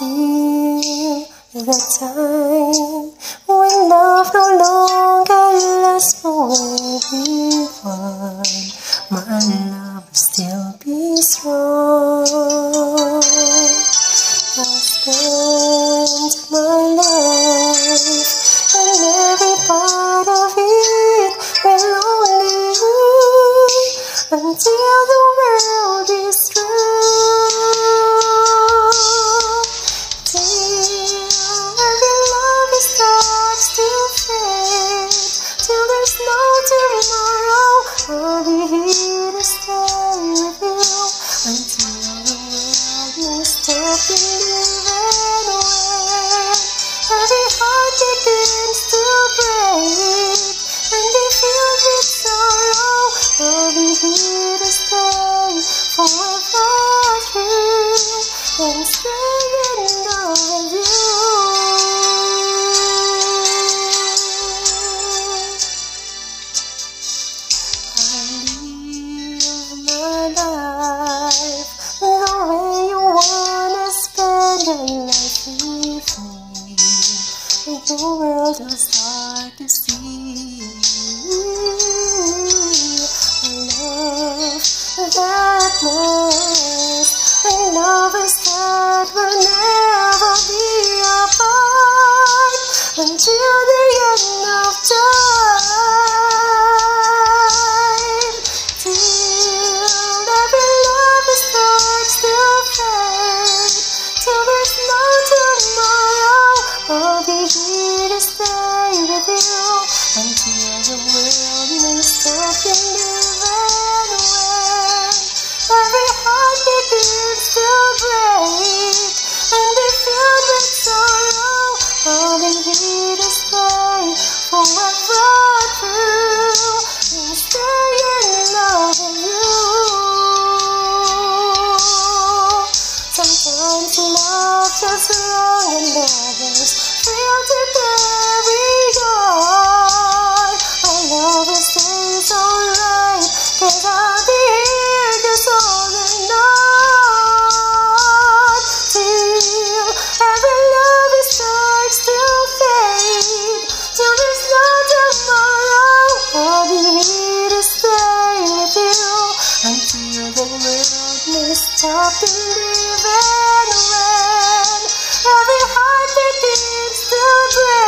until the time when love no longer lasts for everyone. My love will still be strong. The world will start to see wrong and others fail to carry on. Our love will stay so right, cause I'll be here just holding on till every love starts to fade, till there's no tomorrow. I'll be here to stay with you. Until the world may stop believing when